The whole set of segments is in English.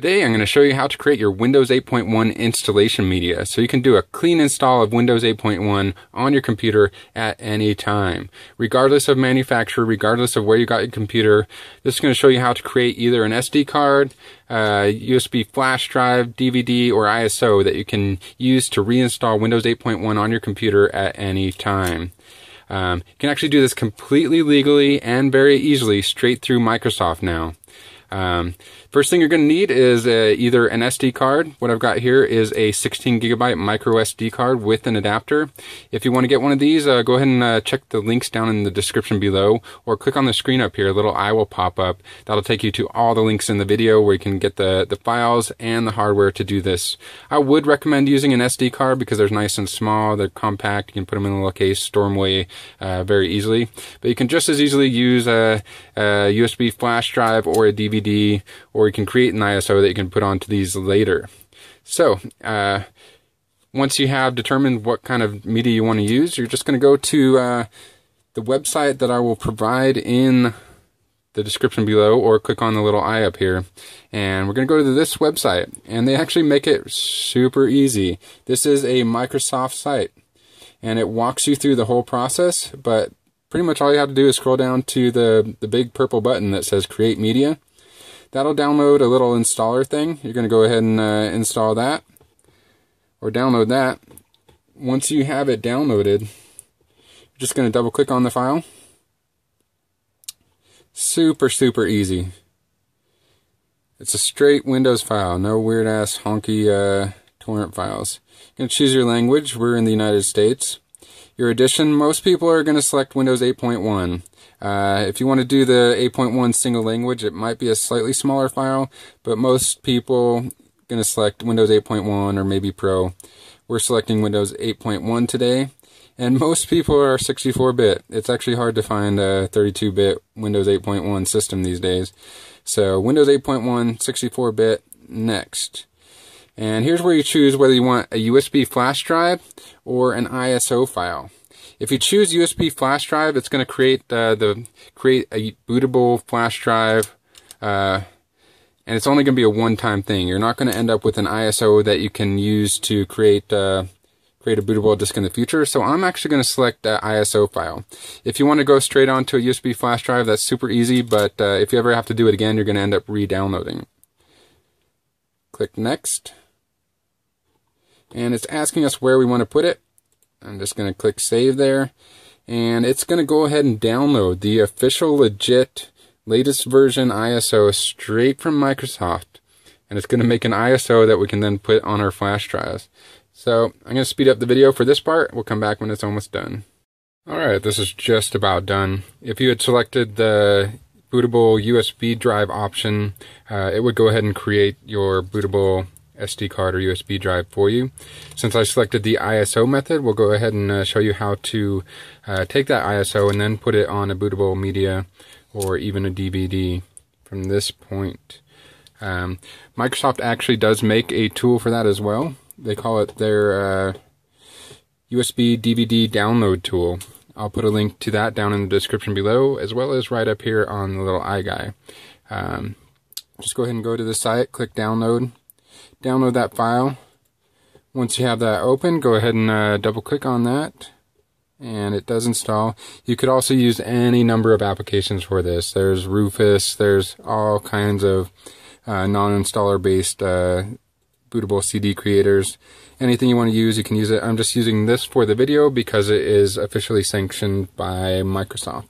Today I'm going to show you how to create your Windows 8.1 installation media so you can do a clean install of Windows 8.1 on your computer at any time. Regardless of manufacturer, regardless of where you got your computer, this is going to show you how to create either an SD card, uh, USB flash drive, DVD, or ISO that you can use to reinstall Windows 8.1 on your computer at any time. Um, you can actually do this completely legally and very easily straight through Microsoft now. Um, first thing you're going to need is uh, either an SD card. What I've got here is a 16 gigabyte micro SD card with an adapter. If you want to get one of these, uh, go ahead and uh, check the links down in the description below or click on the screen up here. A little eye will pop up. That'll take you to all the links in the video where you can get the, the files and the hardware to do this. I would recommend using an SD card because they're nice and small. They're compact. You can put them in a little case, store them away uh, very easily. But you can just as easily use a, a USB flash drive or a DVD DVD, or you can create an ISO that you can put onto these later. So, uh, once you have determined what kind of media you want to use, you're just going to go to uh, the website that I will provide in the description below or click on the little eye up here and we're going to go to this website and they actually make it super easy. This is a Microsoft site and it walks you through the whole process but pretty much all you have to do is scroll down to the, the big purple button that says create media That'll download a little installer thing. You're going to go ahead and uh, install that or download that. Once you have it downloaded, you're just going to double click on the file. Super, super easy. It's a straight Windows file, no weird ass honky uh, torrent files. Going to choose your language. We're in the United States. Your edition, most people are going to select Windows 8.1. Uh, if you want to do the 8.1 single language, it might be a slightly smaller file, but most people going to select Windows 8.1 or maybe Pro. We're selecting Windows 8.1 today, and most people are 64-bit. It's actually hard to find a 32-bit Windows 8.1 system these days. So Windows 8.1, 64-bit, next. And here's where you choose whether you want a USB flash drive or an ISO file. If you choose USB flash drive, it's going to create uh, the create a bootable flash drive, uh, and it's only going to be a one-time thing. You're not going to end up with an ISO that you can use to create uh, create a bootable disk in the future. So I'm actually going to select the ISO file. If you want to go straight onto a USB flash drive, that's super easy. But uh, if you ever have to do it again, you're going to end up re-downloading. Click next. And it's asking us where we want to put it. I'm just going to click save there. And it's going to go ahead and download the official legit latest version ISO straight from Microsoft. And it's going to make an ISO that we can then put on our flash drives. So I'm going to speed up the video for this part. We'll come back when it's almost done. Alright, this is just about done. If you had selected the bootable USB drive option, uh, it would go ahead and create your bootable SD card or USB drive for you. Since I selected the ISO method, we'll go ahead and uh, show you how to uh, take that ISO and then put it on a bootable media or even a DVD from this point. Um, Microsoft actually does make a tool for that as well. They call it their uh, USB DVD download tool. I'll put a link to that down in the description below, as well as right up here on the little eye guy. Um, just go ahead and go to the site, click download, download that file. Once you have that open, go ahead and uh, double click on that and it does install. You could also use any number of applications for this. There's Rufus, there's all kinds of uh, non-installer based uh, bootable CD creators. Anything you want to use, you can use it. I'm just using this for the video because it is officially sanctioned by Microsoft.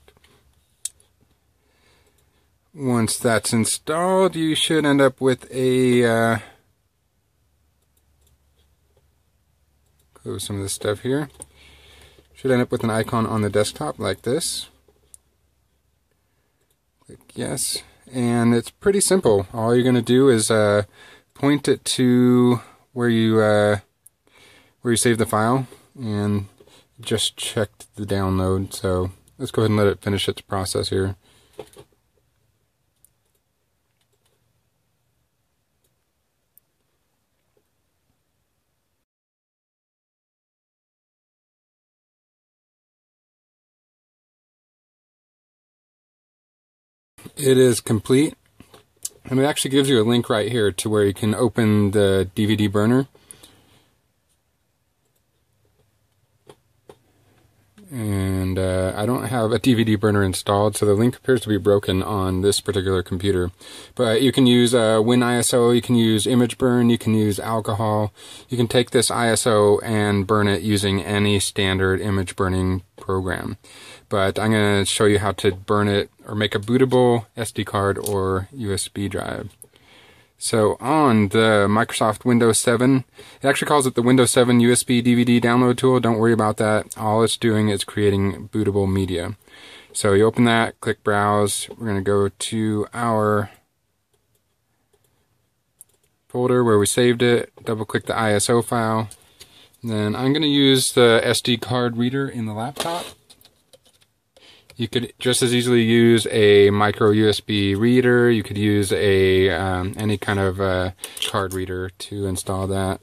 Once that's installed, you should end up with a uh, close some of this stuff here. Should end up with an icon on the desktop like this. Click yes. And it's pretty simple. All you're going to do is uh, point it to where you uh, where you save the file and just checked the download. So let's go ahead and let it finish its process here. It is complete. And it actually gives you a link right here to where you can open the DVD burner. Uh, I don't have a DVD burner installed, so the link appears to be broken on this particular computer. But you can use uh, WinISO, you can use ImgBurn, you can use alcohol. You can take this ISO and burn it using any standard image burning program. But I'm going to show you how to burn it or make a bootable SD card or USB drive. So on the Microsoft Windows 7, it actually calls it the Windows 7 USB DVD download tool. Don't worry about that. All it's doing is creating bootable media. So you open that, click browse. We're going to go to our folder where we saved it, double click the ISO file. Then I'm going to use the SD card reader in the laptop. You could just as easily use a micro USB reader. You could use a um, any kind of uh, card reader to install that.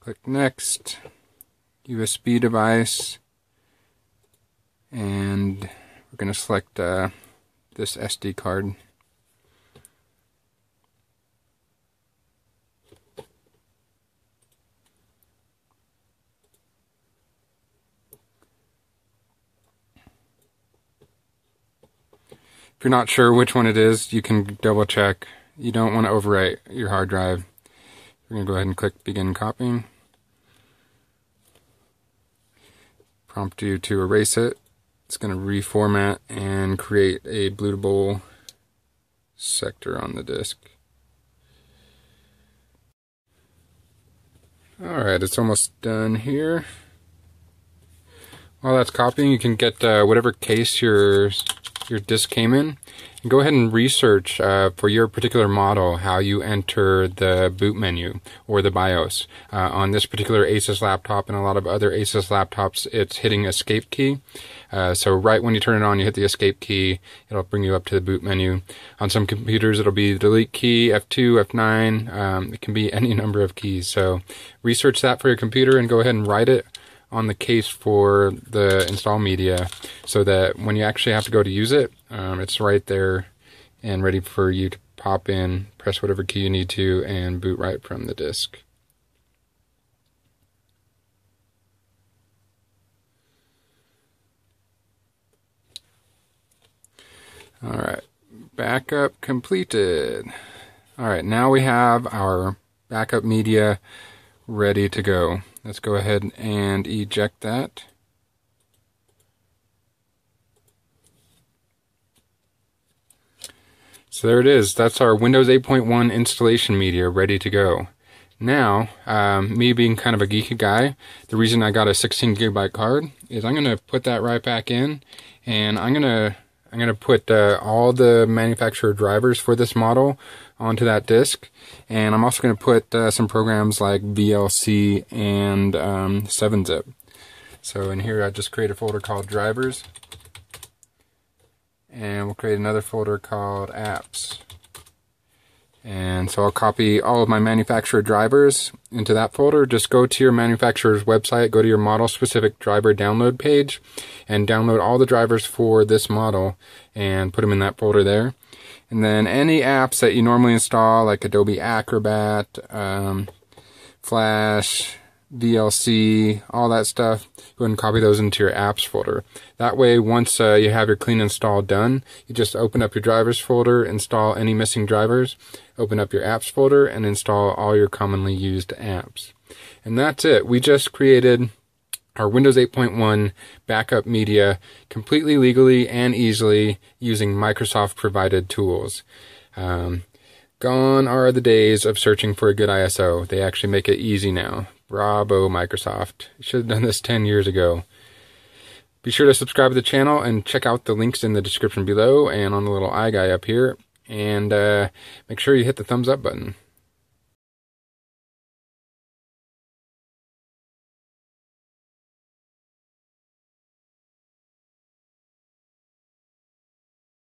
Click next, USB device, and we're going to select uh, this SD card. If you're not sure which one it is, you can double check. You don't want to overwrite your hard drive. We're going to go ahead and click begin copying. Prompt you to erase it. It's going to reformat and create a bootable sector on the disk. Alright, it's almost done here. While that's copying, you can get uh, whatever case you're your disk came in, And go ahead and research uh, for your particular model how you enter the boot menu or the BIOS. Uh, on this particular Asus laptop and a lot of other Asus laptops, it's hitting escape key. Uh, so right when you turn it on, you hit the escape key. It'll bring you up to the boot menu. On some computers, it'll be delete key, F2, F9. Um, it can be any number of keys. So research that for your computer and go ahead and write it on the case for the install media so that when you actually have to go to use it, um, it's right there and ready for you to pop in, press whatever key you need to, and boot right from the disk. All right, backup completed. All right, now we have our backup media ready to go. Let's go ahead and eject that. So there it is. That's our Windows 8.1 installation media ready to go. Now, um, me being kind of a geeky guy, the reason I got a 16 gigabyte card is I'm going to put that right back in, and I'm going to I'm going to put uh, all the manufacturer drivers for this model onto that disk. And I'm also going to put uh, some programs like VLC and um, 7-zip. So in here I just create a folder called drivers. And we'll create another folder called apps. So I'll copy all of my manufacturer drivers into that folder. Just go to your manufacturer's website, go to your model specific driver download page, and download all the drivers for this model and put them in that folder there. And then any apps that you normally install, like Adobe Acrobat, um, Flash, VLC, all that stuff, go ahead and copy those into your apps folder. That way, once uh, you have your clean install done, you just open up your drivers folder, install any missing drivers, open up your apps folder, and install all your commonly used apps. And that's it. We just created our Windows 8.1 backup media completely legally and easily using Microsoft provided tools. Um, gone are the days of searching for a good ISO. They actually make it easy now. Bravo, Microsoft. You should have done this 10 years ago. Be sure to subscribe to the channel and check out the links in the description below and on the little eye guy up here. And uh, make sure you hit the thumbs up button.